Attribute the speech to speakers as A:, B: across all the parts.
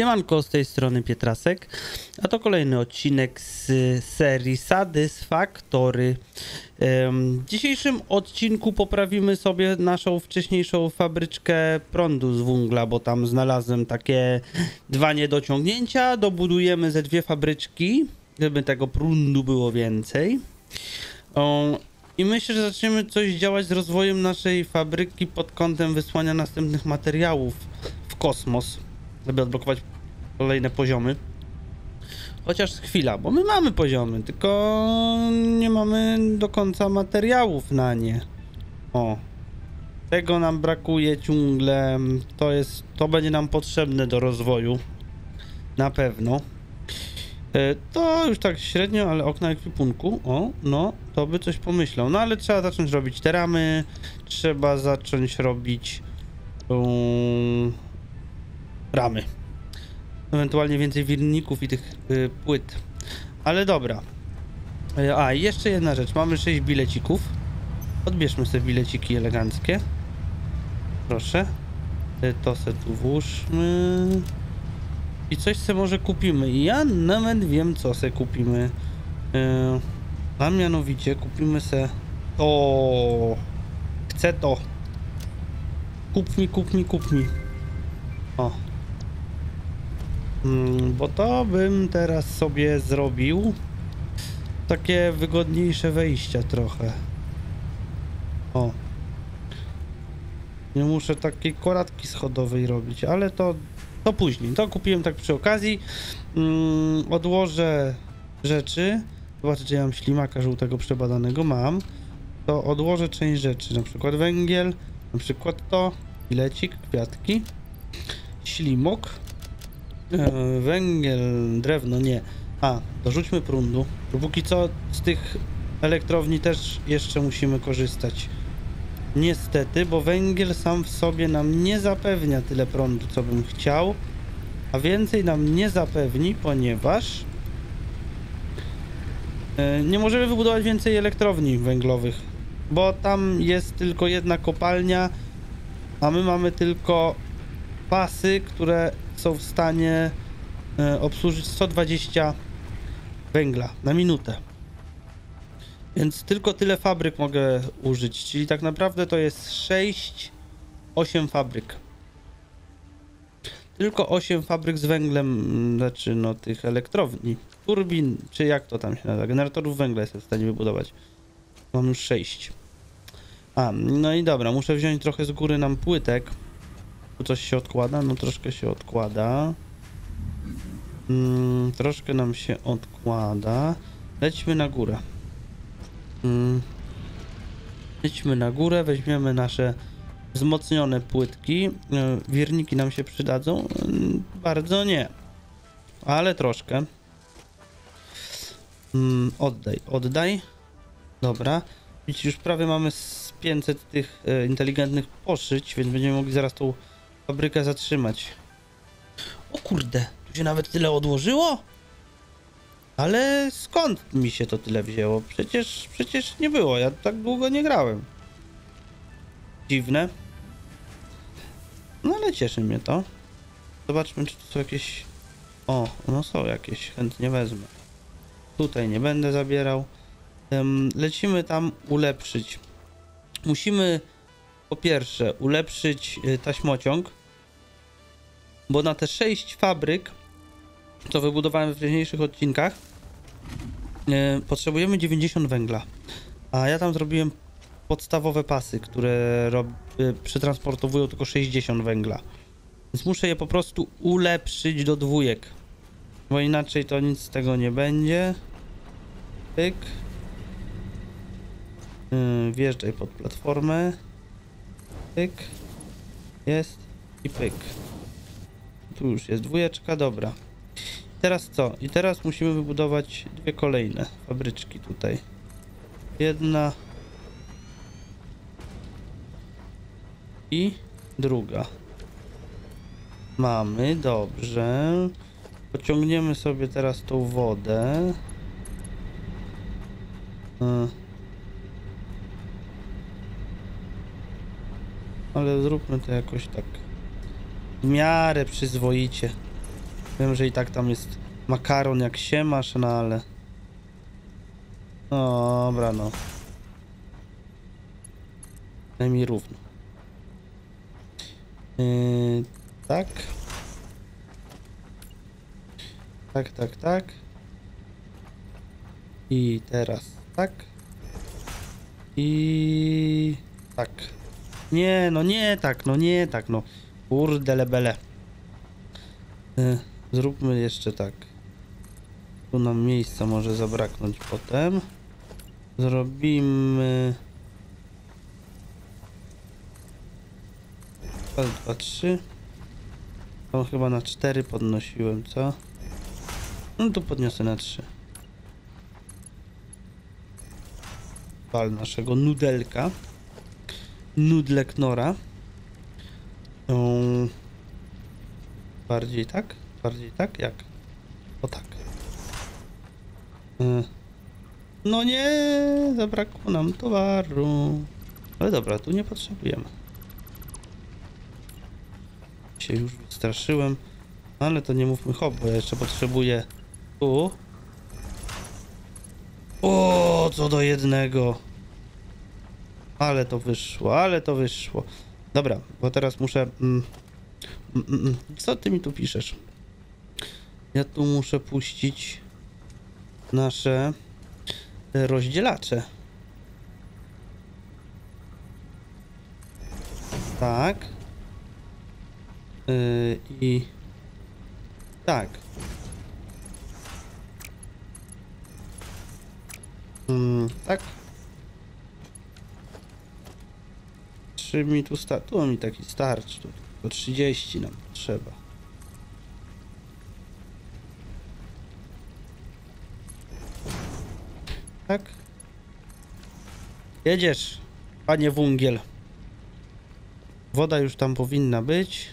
A: Siemanko, z tej strony Pietrasek, a to kolejny odcinek z serii Satysfaktory. W dzisiejszym odcinku poprawimy sobie naszą wcześniejszą fabryczkę prądu z węgla, bo tam znalazłem takie dwa niedociągnięcia. Dobudujemy ze dwie fabryczki, żeby tego prądu było więcej. I myślę, że zaczniemy coś działać z rozwojem naszej fabryki pod kątem wysłania następnych materiałów w kosmos żeby odblokować kolejne poziomy. Chociaż chwila, bo my mamy poziomy, tylko nie mamy do końca materiałów na nie. O. Tego nam brakuje ciągle. To jest, to będzie nam potrzebne do rozwoju. Na pewno. E, to już tak średnio, ale okna ekwipunku. O, no, to by coś pomyślał. No ale trzeba zacząć robić te ramy. Trzeba zacząć robić um, ramy. Ewentualnie więcej wirników i tych y, płyt. Ale dobra. Y, a, jeszcze jedna rzecz. Mamy 6 bilecików. Odbierzmy sobie bileciki eleganckie. Proszę. To se tu włóżmy. I coś se może kupimy. Ja nawet wiem, co se kupimy. Y, a mianowicie kupimy se... O, Chcę to. Kup mi, kup mi, kup mi. O, Hmm, bo to bym teraz sobie zrobił takie wygodniejsze wejścia trochę. O. Nie muszę takiej koratki schodowej robić, ale to, to później. To kupiłem tak przy okazji. Hmm, odłożę rzeczy. Zobaczę, czy ja mam ślimaka żółtego przebadanego. Mam. To odłożę część rzeczy, na przykład węgiel, na przykład to, bilecik, kwiatki, ślimok. E, węgiel, drewno, nie. A, dorzućmy prądu. Póki co z tych elektrowni też jeszcze musimy korzystać. Niestety, bo węgiel sam w sobie nam nie zapewnia tyle prądu, co bym chciał. A więcej nam nie zapewni, ponieważ e, nie możemy wybudować więcej elektrowni węglowych, bo tam jest tylko jedna kopalnia, a my mamy tylko pasy, które są w stanie e, obsłużyć 120 węgla na minutę. Więc tylko tyle fabryk mogę użyć, czyli tak naprawdę to jest 6, 8 fabryk. Tylko 8 fabryk z węglem, mm, znaczy no tych elektrowni, turbin, czy jak to tam się nazywa, generatorów węgla jestem w stanie wybudować. Mam już 6. A, no i dobra, muszę wziąć trochę z góry nam płytek. Coś się odkłada? No troszkę się odkłada. Mm, troszkę nam się odkłada. Lećmy na górę. Mm. Lećmy na górę, weźmiemy nasze wzmocnione płytki. E, wierniki nam się przydadzą? Mm, bardzo nie. Ale troszkę. Mm, oddaj, oddaj. Dobra. Widzicie, już prawie mamy z 500 tych e, inteligentnych poszyć, więc będziemy mogli zaraz tą fabrykę zatrzymać. O kurde, tu się nawet tyle odłożyło? Ale skąd mi się to tyle wzięło? Przecież, przecież nie było, ja tak długo nie grałem. Dziwne. No ale cieszy mnie to. Zobaczmy, czy tu są jakieś... O, no są jakieś, chętnie wezmę. Tutaj nie będę zabierał. Lecimy tam ulepszyć. Musimy po pierwsze ulepszyć y, taśmociąg bo na te 6 fabryk, co wybudowałem w wcześniejszych odcinkach, yy, potrzebujemy 90 węgla. A ja tam zrobiłem podstawowe pasy, które yy, przetransportowują tylko 60 węgla. Więc muszę je po prostu ulepszyć do dwójek. Bo inaczej to nic z tego nie będzie. Pyk. Yy, wjeżdżaj pod platformę. Pyk. Jest. I pyk. Tu już jest dwójeczka, dobra. Teraz co? I teraz musimy wybudować dwie kolejne fabryczki tutaj. Jedna. I druga. Mamy, dobrze. Pociągniemy sobie teraz tą wodę. Ale zróbmy to jakoś tak w miarę przyzwoicie. Wiem, że i tak tam jest makaron jak się masz, no ale... Dobra, no. Daj mi równo. Yy, tak. Tak, tak, tak. I teraz tak. I tak. Nie, no nie tak, no nie tak, no. Kurde lebele. Y, Zróbmy jeszcze tak. Tu nam miejsca może zabraknąć potem. Zrobimy... Raz, dwa, trzy. Tam chyba na cztery podnosiłem, co? No to podniosę na trzy. Pal naszego nudelka. Nudle Knora. Tą... Bardziej tak? Bardziej tak? Jak? O tak. Y, No nie, zabrakło nam towaru. Ale dobra, tu nie potrzebujemy. Się już straszyłem. Ale to nie mówmy hop, bo ja jeszcze potrzebuję tu. O, co do jednego. Ale to wyszło, ale to wyszło. Dobra, bo teraz muszę... Mm, mm, mm, co ty mi tu piszesz? Ja tu muszę puścić nasze rozdzielacze. Tak. Yy, I tak. Tak. Mi tu sta... Tu mi taki starczy. Tu tylko 30 nam trzeba. Tak. Jedziesz, panie wungiel. Woda już tam powinna być.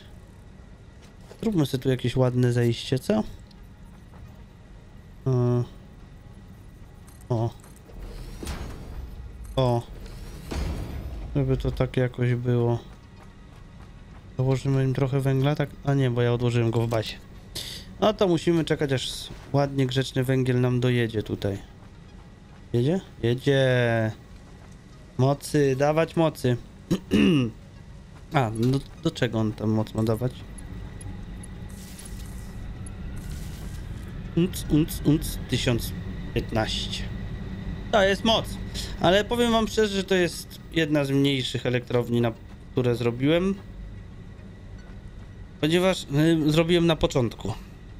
A: Zróbmy sobie tu jakieś ładne zejście, co? Yy. O. O. Żeby to tak jakoś było. Dołożymy im trochę węgla, tak? A nie, bo ja odłożyłem go w bazie. No to musimy czekać, aż ładnie grzeczny węgiel nam dojedzie tutaj. Jedzie? Jedzie. Mocy, dawać mocy. A, do, do czego on tam moc ma dawać? Unc, unc, unc, 1015. To jest moc. Ale powiem wam szczerze, że to jest jedna z mniejszych elektrowni, na które zrobiłem. Ponieważ y, zrobiłem na początku.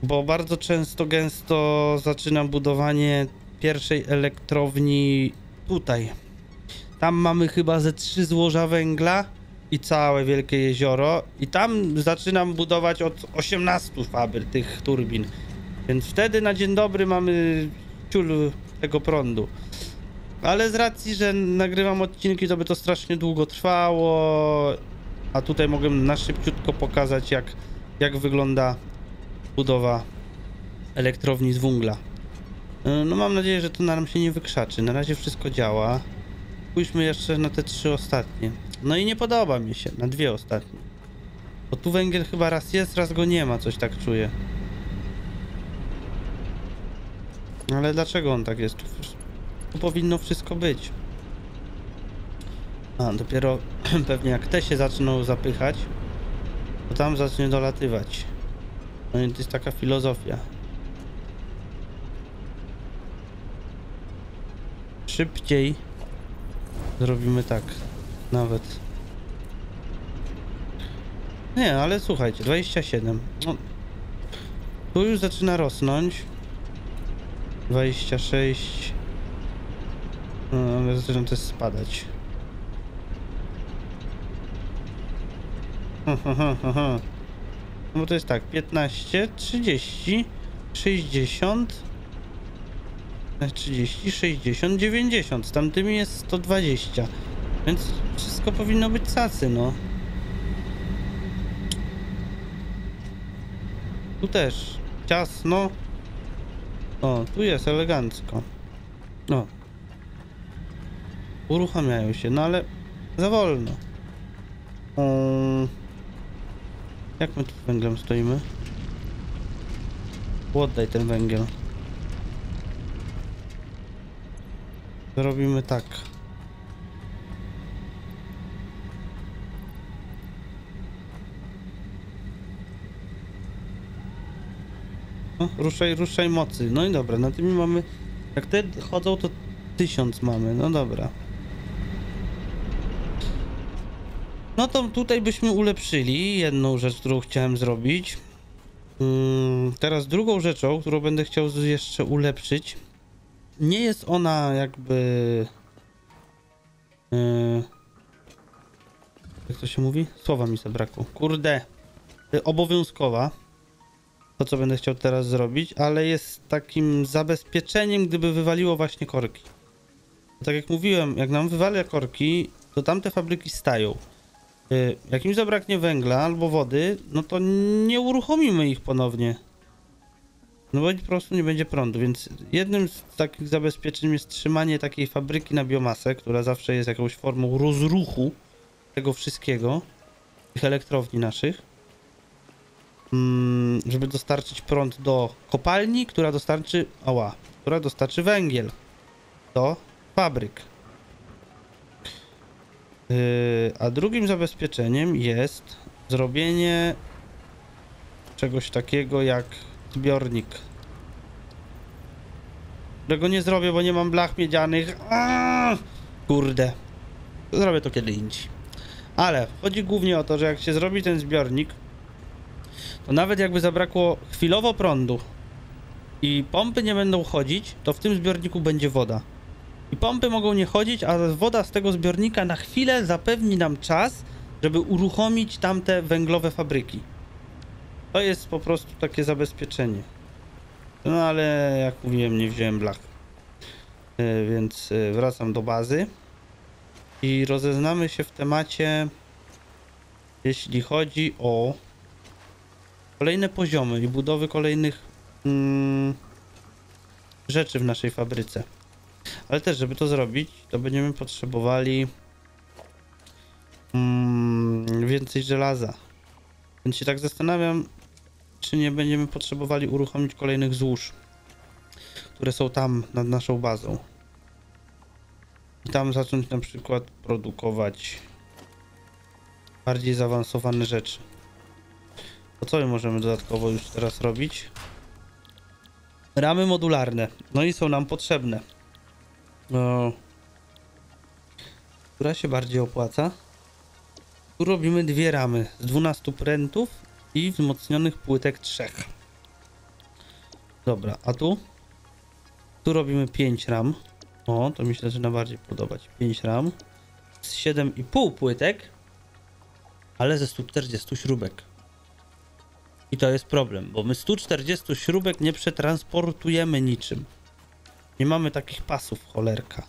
A: Bo bardzo często, gęsto zaczynam budowanie pierwszej elektrowni tutaj. Tam mamy chyba ze trzy złoża węgla i całe wielkie jezioro. I tam zaczynam budować od 18 fabryk tych turbin. Więc wtedy na dzień dobry mamy ciul tego prądu. Ale z racji, że nagrywam odcinki, to by to strasznie długo trwało. A tutaj mogę na szybciutko pokazać, jak, jak wygląda budowa elektrowni z węgla. Yy, No mam nadzieję, że to nam się nie wykrzaczy. Na razie wszystko działa. Pójdźmy jeszcze na te trzy ostatnie. No i nie podoba mi się, na dwie ostatnie. Bo tu węgiel chyba raz jest, raz go nie ma, coś tak czuję. Ale dlaczego on tak jest? Powinno wszystko być. A, dopiero pewnie jak te się zaczną zapychać, to tam zacznie dolatywać. No i to jest taka filozofia. Szybciej zrobimy tak. Nawet. Nie, ale słuchajcie, 27. No, tu już zaczyna rosnąć. 26. No, ale zaczyna też spadać. Ha, ha, ha, ha, ha. No bo to jest tak, 15, 30, 60, 30, 60, 90. Z tamtymi jest 120. Więc wszystko powinno być cacy, no. Tu też. Ciasno. O, tu jest elegancko. O. Uruchamiają się, no ale za wolno. Um, jak my tu węglem stoimy? Oddaj ten węgiel. Zrobimy tak. No, ruszaj, ruszaj mocy. No i dobra, na tym mamy... Jak te chodzą, to tysiąc mamy. No dobra. No to tutaj byśmy ulepszyli jedną rzecz, którą chciałem zrobić. Mm, Teraz drugą rzeczą, którą będę chciał jeszcze ulepszyć, nie jest ona jakby. Yy, jak to się mówi? Słowa mi zabrakło. Kurde. Y, Obowiązkowa. To, co będę chciał teraz zrobić, ale jest takim zabezpieczeniem, gdyby wywaliło właśnie korki. Tak jak mówiłem, jak nam wywala korki, to tamte fabryki stają. Y, Jak im zabraknie węgla albo wody, no to nie uruchomimy ich ponownie. No bo po prostu nie będzie prądu, więc jednym z takich zabezpieczeń jest trzymanie takiej fabryki na biomasę, która zawsze jest jakąś formą rozruchu tego wszystkiego, tych elektrowni naszych, mm, żeby dostarczyć prąd do kopalni, która dostarczy, ała, która dostarczy węgiel do fabryk. Yy, a drugim zabezpieczeniem jest zrobienie czegoś takiego jak zbiornik. Którego nie zrobię, bo nie mam blach miedzianych. Aaaa! Kurde. Zrobię to kiedy indziej. Ale chodzi głównie o to, że jak się zrobi ten zbiornik, to nawet jakby zabrakło chwilowo prądu i pompy nie będą chodzić, to w tym zbiorniku będzie woda. I pompy mogą nie chodzić, a woda z tego zbiornika na chwilę zapewni nam czas, żeby uruchomić tamte węglowe fabryki. To jest po prostu takie zabezpieczenie. No ale jak mówiłem, nie wziąłem blach. Yy, Więc yy, wracam do bazy i rozeznamy się w temacie, jeśli chodzi o kolejne poziomy i budowy kolejnych mm, rzeczy w naszej fabryce. Ale też, żeby to zrobić, to będziemy potrzebowali mm, więcej żelaza. Więc się tak zastanawiam, czy nie będziemy potrzebowali uruchomić kolejnych złóż, które są tam nad naszą bazą. I tam zacząć na przykład produkować bardziej zaawansowane rzeczy. To co my możemy dodatkowo już teraz robić? Ramy modularne. No i są nam potrzebne. No. Która się bardziej opłaca? Tu robimy dwie ramy z 12 prętów i wzmocnionych płytek trzech. Dobra, a tu? Tu robimy 5 ram. O, to mi się zaczyna bardziej podobać. 5 ram z 7,5 płytek, ale ze 140 śrubek. I to jest problem, bo my 140 śrubek nie przetransportujemy niczym. Nie mamy takich pasów, cholerka.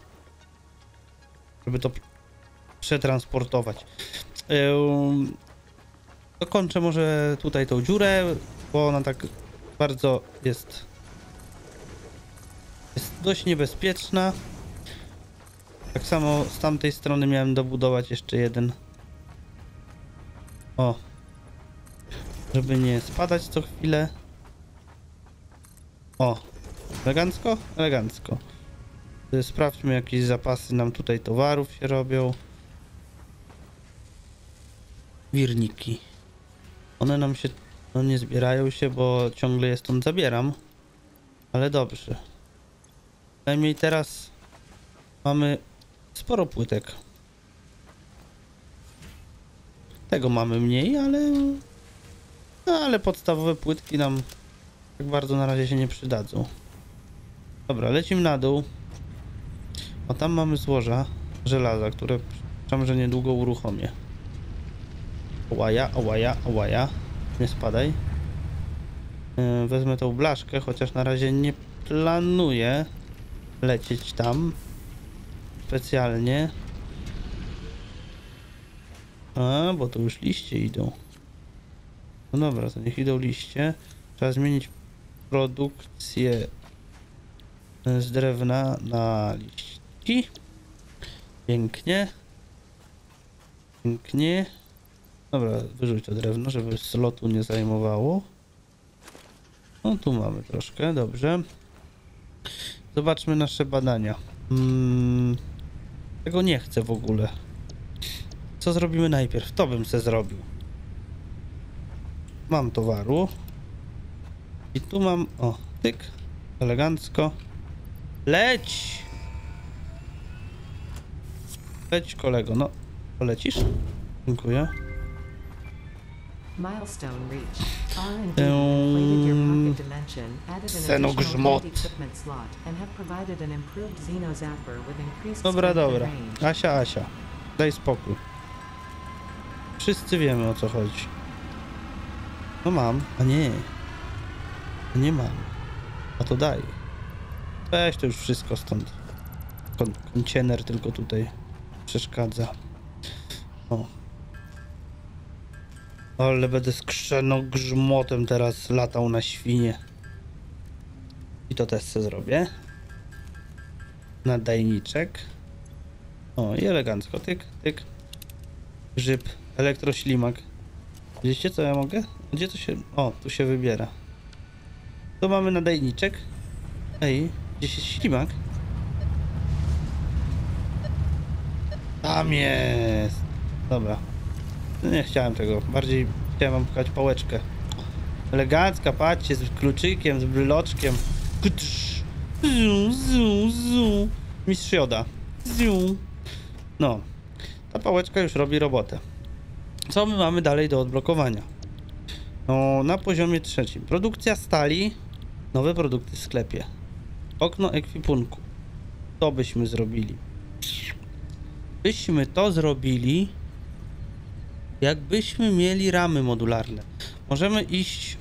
A: Żeby to przetransportować. Dokończę może tutaj tą dziurę, bo ona tak bardzo jest jest dość niebezpieczna. Tak samo z tamtej strony miałem dobudować jeszcze jeden. O. Żeby nie spadać co chwilę. O. Elegancko? Elegancko. Y, Sprawdźmy jakieś zapasy nam tutaj towarów się robią. Wirniki. One nam się, no nie zbierają się, bo ciągle je stąd zabieram. Ale dobrze. Najmniej teraz mamy sporo płytek. Tego mamy mniej, ale... No, ale podstawowe płytki nam tak bardzo na razie się nie przydadzą. Dobra, lecimy na dół. O, tam mamy złoża żelaza, które przypuszczam, że niedługo uruchomię. Ołaja, ołaja, ołaja. Nie spadaj. Yy, Wezmę tą blaszkę, chociaż na razie nie planuję lecieć tam specjalnie. A, bo to już liście idą. No dobra, to niech idą liście. Trzeba zmienić produkcję z drewna na liści. Pięknie. Pięknie. Dobra, wyrzuć to drewno, żeby slotu nie zajmowało. No tu mamy troszkę, dobrze. Zobaczmy nasze badania. Mm, tego nie chcę w ogóle. Co zrobimy najpierw? To bym se zrobił. Mam towaru. I tu mam, o, tyk, elegancko. Leć! Leć kolego, no. Polecisz? Dziękuję.
B: Milestone reached. R&D inflated your pocket dimension, added an
A: Xenogrzmot.
B: additional plate equipment slot, and have provided an improved Xeno Zapper with increased
A: Dobra, dobra. Asia, Asia. Daj spokój. Wszyscy wiemy o co chodzi. No mam, a nie. A nie mam. A to daj. Weź to już wszystko stąd. Kon kontener tylko tutaj przeszkadza. O. Ale będę skrzeno grzmotem teraz latał na świnie. I to też sobie zrobię. Nadajniczek. O, i elegancko. Tyk, tyk. Grzyb, elektroślimak. Widzicie, co ja mogę? Gdzie to się... O, tu się wybiera. Tu mamy nadajniczek. Ej, gdzieś jest ślimak? Tam jest. Dobra. Nie chciałem tego. Bardziej chciałem wam pokazać pałeczkę. Elegancka, patrzcie, z kluczykiem, z bryloczkiem. Zu, zu, zu. Mistrz Joda. Ziu. No. Ta pałeczka już robi robotę. Co my mamy dalej do odblokowania? No, na poziomie trzecim. Produkcja stali. Nowe produkty w sklepie. Okno ekwipunku. To byśmy zrobili. Byśmy to zrobili, jakbyśmy mieli ramy modularne. Możemy iść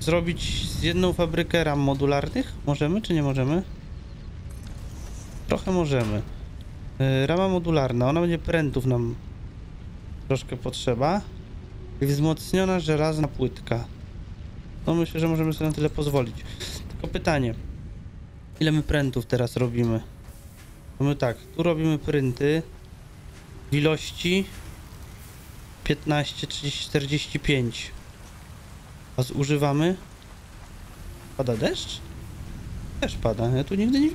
A: zrobić z jedną fabrykę ram modularnych? Możemy czy nie możemy? Trochę możemy. Yy, rama modularna, ona będzie prętów nam troszkę potrzeba. I wzmocniona żelazna płytka. No myślę, że możemy sobie na tyle pozwolić. Tylko pytanie. Ile my prętów teraz robimy? No my tak, tu robimy prynty w ilości 15, 30, 45. A zużywamy? Pada deszcz? Też pada. Ja tu nigdy nie...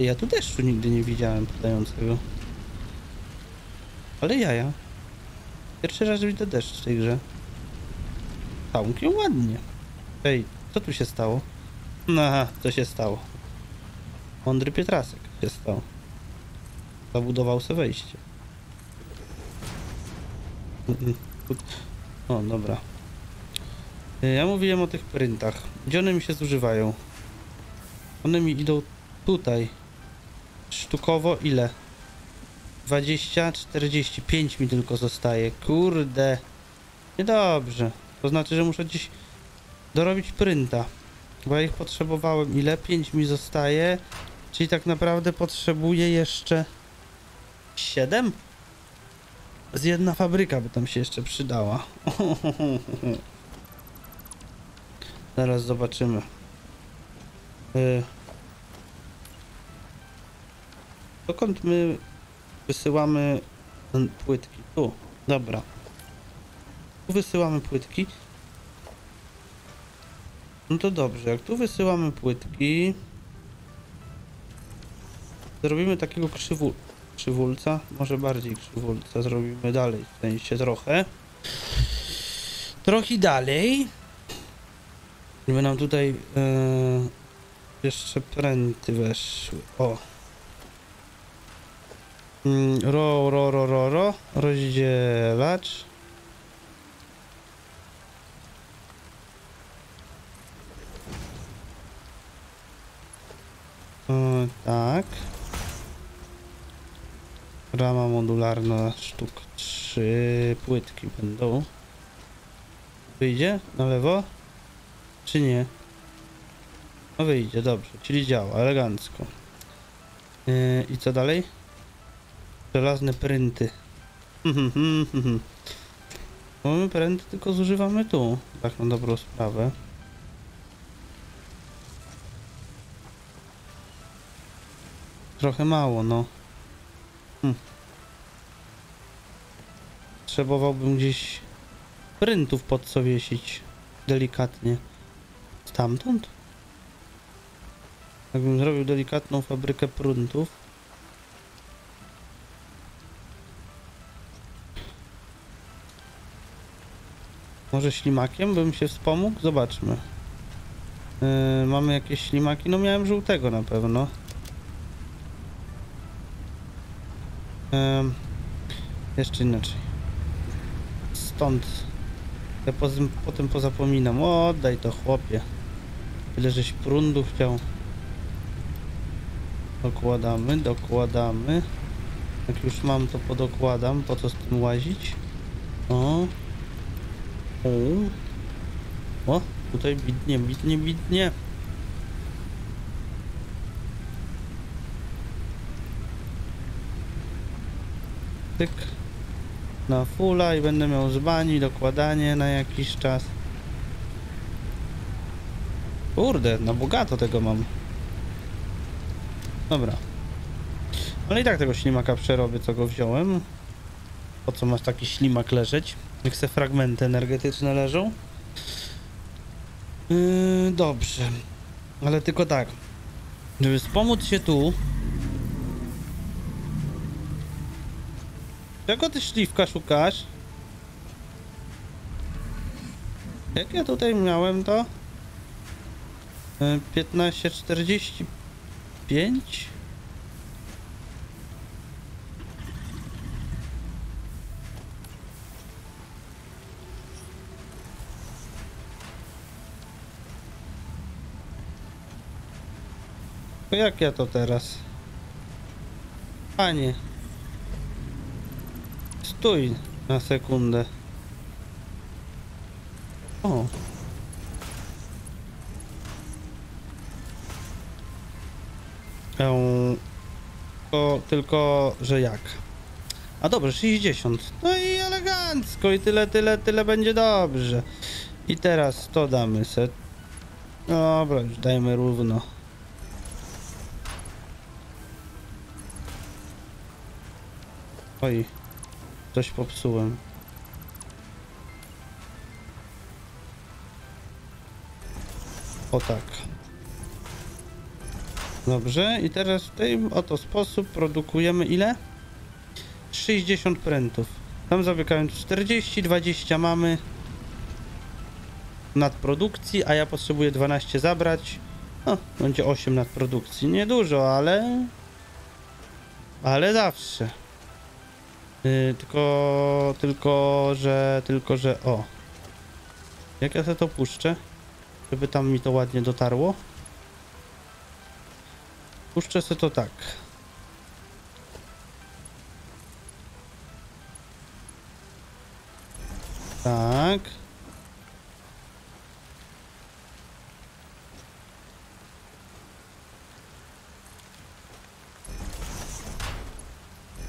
A: Ja tu deszczu nigdy nie widziałem padającego. Ale jaja. Pierwszy raz widzę deszcz w tej grze. Całkiem ładnie. Ej, co tu się stało? No, co się stało? Mądry Pietrasek się stał. Zabudował se wejście. O, dobra. Ja mówiłem o tych printach. Gdzie one mi się zużywają? One mi idą tutaj. Sztukowo ile? 20, 45 mi tylko zostaje. Kurde. Niedobrze. To znaczy, że muszę gdzieś dorobić prynta. Bo ja ich potrzebowałem. Ile? 5 mi zostaje. Czyli tak naprawdę potrzebuję jeszcze 7? Z jedna fabryka by tam się jeszcze przydała. Zaraz zobaczymy. Y... Dokąd my wysyłamy płytki? Tu, dobra. Tu wysyłamy płytki. No to dobrze, jak tu wysyłamy płytki, zrobimy takiego krzywu, krzywulca, może bardziej krzywulca, zrobimy dalej, w sensie trochę. Trochę dalej. Żeby nam tutaj e, jeszcze pręty weszły. O. Mm, Ro, ro, ro, ro, ro. Rozdzielacz. E, tak. Rama modularna sztuk 3 płytki będą. Wyjdzie na lewo? Czy nie? No wyjdzie, dobrze, czyli działa, elegancko. Yy, I co dalej? Żelazne prynty. Mamy pręty, tylko zużywamy tu. Tak na dobrą sprawę. Trochę mało, no. Hm. Potrzebowałbym gdzieś prętów pod co wiesić. Delikatnie. Stamtąd? Jakbym zrobił delikatną fabrykę pruntów. Może ślimakiem bym się wspomógł? Zobaczmy. Yy, mamy jakieś ślimaki? No miałem żółtego na pewno. Em, jeszcze inaczej. Stąd. Ja potem, potem pozapominam. O, oddaj to chłopie. Tyle żeś prundu chciał. Dokładamy, dokładamy. Jak już mam to podokładam. Po co z tym łazić? O. O. O, tutaj widnie, widnie, widnie. Na fulla i będę miał z bani dokładanie na jakiś czas. Kurde, na bogato tego mam. Dobra. Ale i tak tego ślimaka przerobię, co go wziąłem. Po co masz taki ślimak leżeć? Jak se fragmenty energetyczne leżą? Yy, dobrze. Ale tylko tak. Żeby wspomóc się tu. Czego ty śliwka szukasz? Jak ja tutaj miałem to? Yy, 1545? To jak ja to teraz? Panie. Stój na sekundę. O. Eee, tylko, tylko, że jak? A dobrze, 60. No i elegancko i tyle, tyle, tyle będzie dobrze. I teraz to damy set. Dobra, już dajmy równo. Oj, coś popsułem. O tak. Dobrze, i teraz w ten oto sposób produkujemy ile? 60 prętów. Tam zamykając 40, 20 mamy nadprodukcji, a ja potrzebuję 12 zabrać. No, będzie 8 nadprodukcji. Niedużo, ale... Ale zawsze. Yy, tylko, tylko, że, tylko, że, o. Jak ja sobie to puszczę? Żeby tam mi to ładnie dotarło. Puszczę sobie to tak. Tak.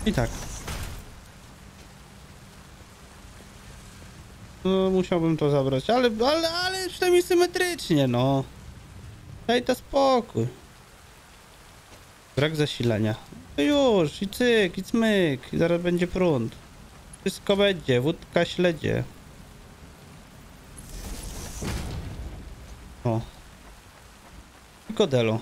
A: I tak. No, musiałbym to zabrać, ale, ale, ale przynajmniej symetrycznie, no. Daj to spokój. Brak zasilania. No już, i cyk, i cmyk, i zaraz będzie prąd. Wszystko będzie, wódka śledzie. O. I kodelo.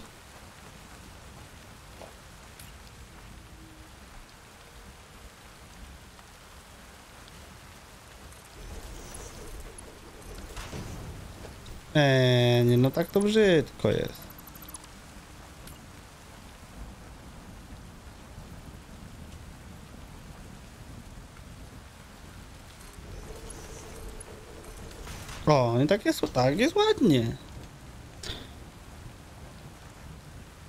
A: Nie, no tak to brzydko jest. O, i tak jest, tak jest ładnie.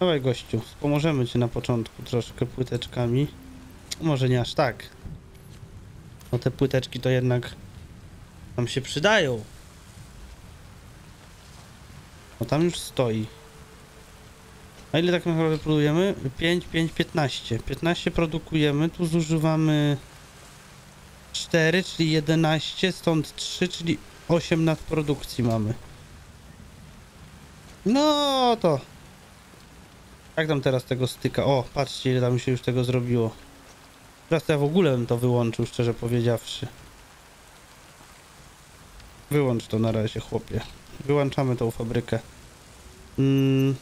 A: Dawaj gościu, pomożemy ci na początku troszkę płyteczkami. Może nie aż tak. No te płyteczki to jednak nam się przydają. No tam już stoi. A ile tak naprawdę produkujemy? 5, 5, 15. 15 produkujemy, tu zużywamy 4, czyli 11, stąd 3, czyli 8 nadprodukcji mamy. No to. Jak tam teraz tego styka? O, patrzcie ile tam się już tego zrobiło. Teraz to ja w ogóle bym to wyłączył, szczerze powiedziawszy. Wyłącz to na razie, chłopie. Wyłączamy tą fabrykę. Mm.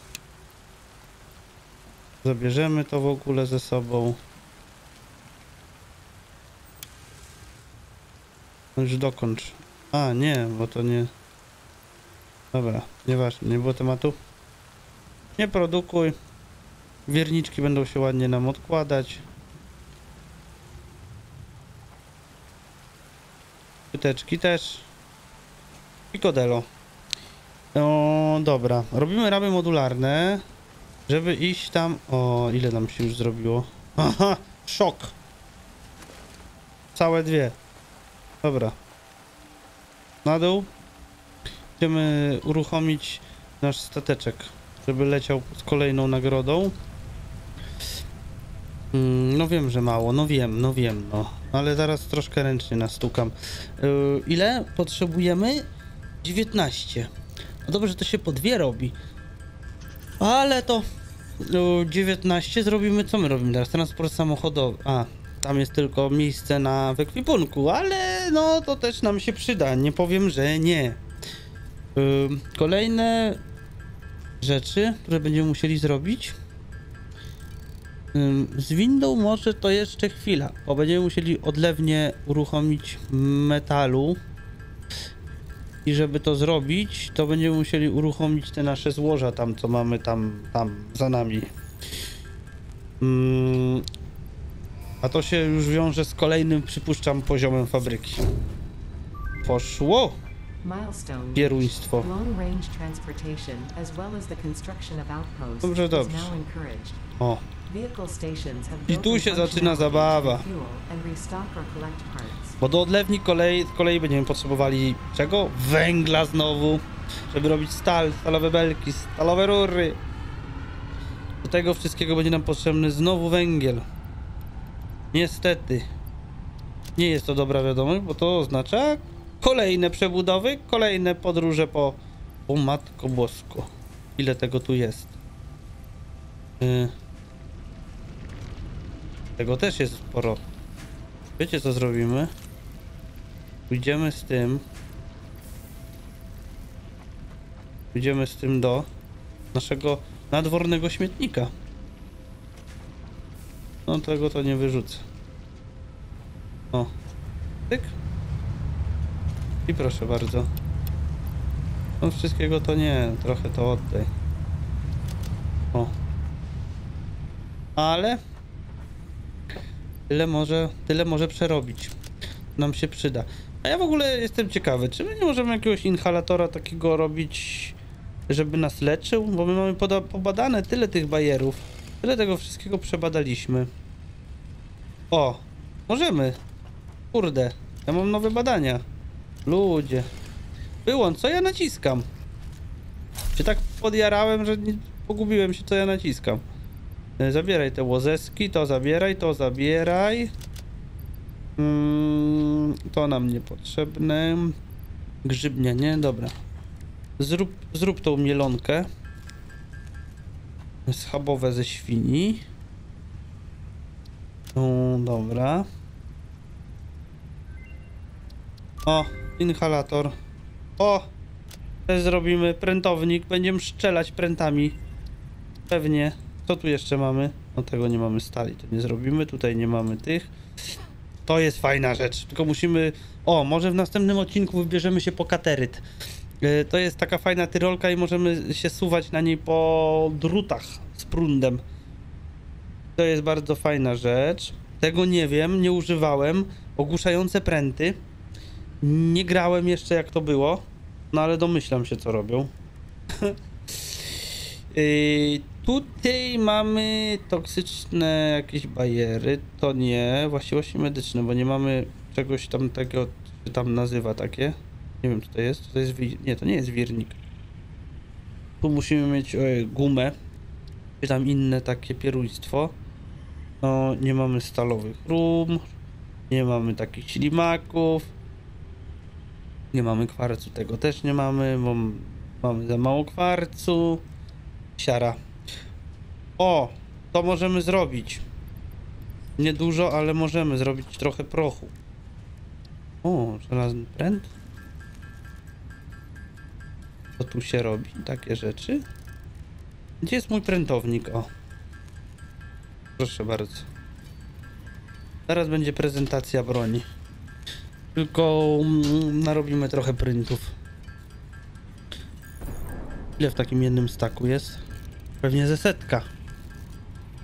A: Zabierzemy to w ogóle ze sobą. Już dokończ. A, nie, bo to nie... Dobra, nieważne, nie było tematu. Nie produkuj. Wierniczki będą się ładnie nam odkładać. Pyteczki też. Pikodelo. O, dobra. Robimy ramy modularne, żeby iść tam... O, ile nam się już zrobiło? Aha, szok. Całe dwie. Dobra. Na dół. Chcemy uruchomić nasz stateczek, żeby leciał z kolejną nagrodą. Mm, No wiem, że mało, no wiem, no wiem, no. Ale zaraz troszkę ręcznie nastukam. Yy, ile potrzebujemy? 19. No dobrze, to się po dwie robi. Ale to yy, 19 zrobimy, co my robimy teraz? Transport samochodowy. A, tam jest tylko miejsce na w ekwipunku, ale no to też nam się przyda, nie powiem, że nie. Yy, kolejne rzeczy, które będziemy musieli zrobić. Ym, Z windą może to jeszcze chwila, bo będziemy musieli odlewnie uruchomić metalu. I żeby to zrobić, to będziemy musieli uruchomić te nasze złoża tam, co mamy tam, tam za nami. Ym, A to się już wiąże z kolejnym, przypuszczam, poziomem fabryki. Poszło! Pieruństwo. Dobrze, dobrze. O, I tu się zaczyna zabawa. Bo do odlewni kolei, kolei będziemy potrzebowali czego? Węgla znowu, żeby robić stal, stalowe belki, stalowe rury. Do tego wszystkiego będzie nam potrzebny znowu węgiel. Niestety. Nie jest to dobra wiadomość, bo to oznacza kolejne przebudowy, kolejne podróże po... O matko bosko. Ile tego tu jest? Y... Tego też jest sporo. Wiecie co zrobimy? Pójdziemy z tym. Pójdziemy z tym do naszego nadwornego śmietnika. No tego to nie wyrzucę. O. Tyk. I proszę bardzo. No wszystkiego to nie, trochę to oddaj. O. Ale tyle może, tyle może przerobić. Nam się przyda. A ja w ogóle jestem ciekawy, czy my nie możemy jakiegoś inhalatora takiego robić, żeby nas leczył? Bo my mamy pobadane tyle tych bajerów, tyle tego wszystkiego przebadaliśmy. O, możemy. Kurde, ja mam nowe badania. Ludzie. Wyłącz, co ja naciskam? Się tak podjarałem, że nie, pogubiłem się, co ja naciskam. E, Zabieraj te łozeski, to zabieraj, to zabieraj. Mm, to nam niepotrzebne. Grzybnia, nie? Dobra. Zrób, zrób tą mielonkę. Schabowe ze świni. O, dobra. O, inhalator. O! Też zrobimy prętownik. Będziemy strzelać prętami. Pewnie. Co tu jeszcze mamy? No tego nie mamy stali, to nie zrobimy. Tutaj nie mamy tych. To jest fajna rzecz. Tylko musimy... O, może w następnym odcinku wybierzemy się po kateryt. Yy, To jest taka fajna tyrolka i możemy się suwać na niej po drutach z prundem. To jest bardzo fajna rzecz. Tego nie wiem, nie używałem. Ogłuszające pręty. Nie grałem jeszcze jak to było. No ale domyślam się co robią. Yy, tutaj mamy toksyczne jakieś bajery. To nie, właściwości medyczne, bo nie mamy czegoś tam tego, czy tam nazywa takie. Nie wiem co to jest. To jest nie, to nie jest wirnik. Tu musimy mieć e, gumę, czy tam inne takie pieruństwo. No, nie mamy stalowych rum, nie mamy takich ślimaków, nie mamy kwarcu, tego też nie mamy, bo mamy za mało kwarcu. Siara. O, to możemy zrobić. Niedużo, ale możemy zrobić trochę prochu. O, żelazny pręt. Co tu się robi? Takie rzeczy. Gdzie jest mój prętownik? O. Proszę bardzo. Zaraz będzie prezentacja broni. Tylko mm, narobimy trochę printów. Ile w takim jednym staku jest? Pewnie ze setka.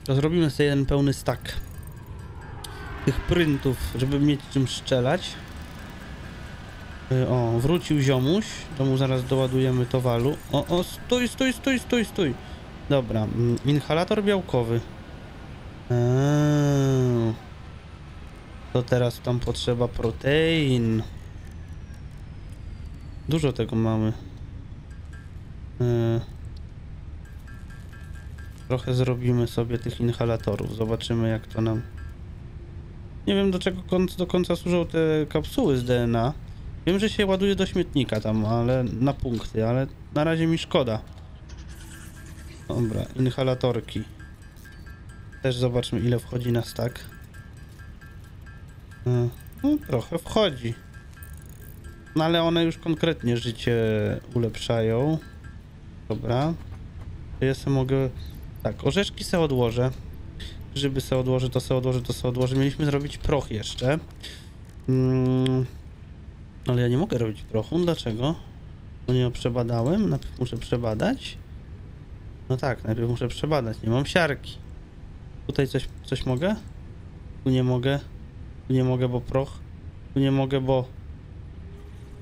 A: Zrobimy sobie jeden pełny stak tych printów, żeby mieć czym strzelać. Y, O, wrócił ziomuś, to mu zaraz doładujemy towalu. O, o, stój, stój, stój, stój, stój. Dobra, mm, inhalator białkowy. Eee. To teraz tam potrzeba protein. Dużo tego mamy. Eee. Trochę zrobimy sobie tych inhalatorów. Zobaczymy jak to nam... Nie wiem do czego do końca służą te kapsuły z DNA. Wiem, że się ładuje do śmietnika tam, ale na punkty, ale na razie mi szkoda. Dobra, inhalatorki. Też zobaczmy ile wchodzi na stack. E, No, trochę wchodzi. No ale one już konkretnie życie ulepszają. Dobra. To ja sobie mogę... Tak, orzeszki se odłożę. Grzyby se odłożę, to se odłożę, to se odłożę. Mieliśmy zrobić proch jeszcze. Mm, ale ja nie mogę robić prochu. Dlaczego? Bo nie przebadałem. Najpierw muszę przebadać. No tak, najpierw muszę przebadać. Nie mam siarki. Tutaj coś, coś mogę? Tu nie mogę. Tu nie mogę, bo proch. Tu nie mogę, bo...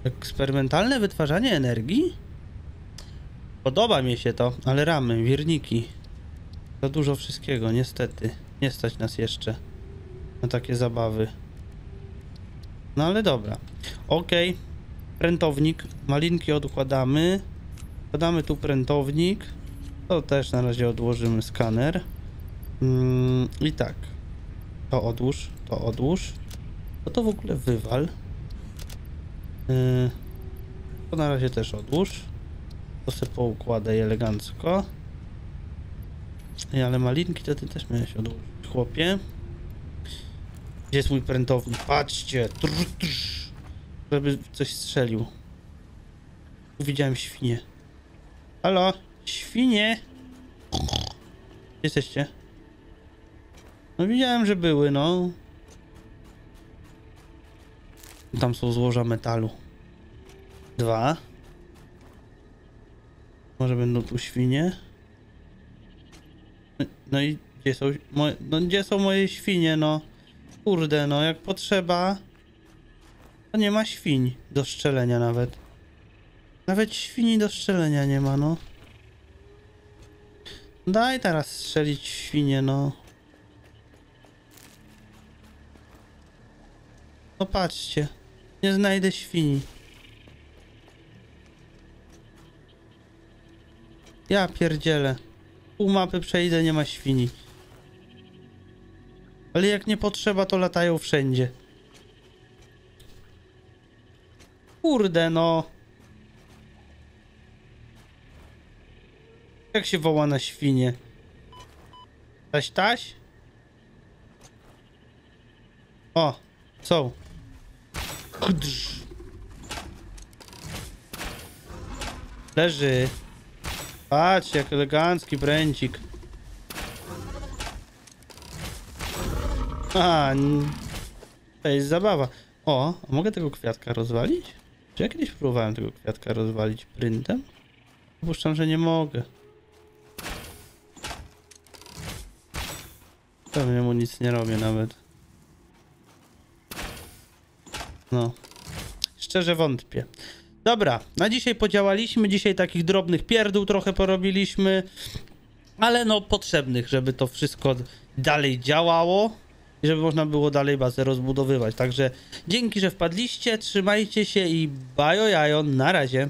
A: Eksperymentalne wytwarzanie energii? Podoba mi się to, ale ramy, wirniki. Za dużo wszystkiego, niestety. Nie stać nas jeszcze na takie zabawy. No ale dobra. Okej. Prętownik. Malinki odkładamy. Podamy tu prętownik. To też na razie odłożymy skaner. Mm, I tak. To odłóż, to odłóż. To to w ogóle wywal. Yy, to na razie też odłóż. To sobie poukładaj elegancko. Ej, ale malinki to ty też miałeś odłożyć, chłopie. Gdzie jest mój prętownik? Patrzcie! Żeby coś strzelił. Widziałem świnie. Halo? Świnie? Gdzie jesteście? No widziałem, że były, no. Tam są złoża metalu. Dwa. Może będą tu świnie? No, i gdzie są moje, no gdzie są moje świnie, no? Kurde, no jak potrzeba, to nie ma świń do strzelenia nawet. Nawet świni do strzelenia nie ma, no. Daj teraz strzelić świnie, no. No patrzcie, nie znajdę świni. Ja pierdzielę. Pół mapy przejdę, nie ma świni. Ale jak nie potrzeba, to latają wszędzie. Kurde, no. Jak się woła na świnie? Taś, taś? O, są. Leży. Patrz, jak elegancki pręcik. A, to jest zabawa. O, mogę tego kwiatka rozwalić? Czy ja kiedyś próbowałem tego kwiatka rozwalić pryntem? Przypuszczam, że nie mogę. Pewnie mu nic nie robię nawet. No. Szczerze wątpię. Dobra, na dzisiaj podziałaliśmy. Dzisiaj takich drobnych pierdół trochę porobiliśmy. Ale no potrzebnych, żeby to wszystko dalej działało i żeby można było dalej bazę rozbudowywać. Także dzięki, że wpadliście, trzymajcie się i bajo jajo, na razie.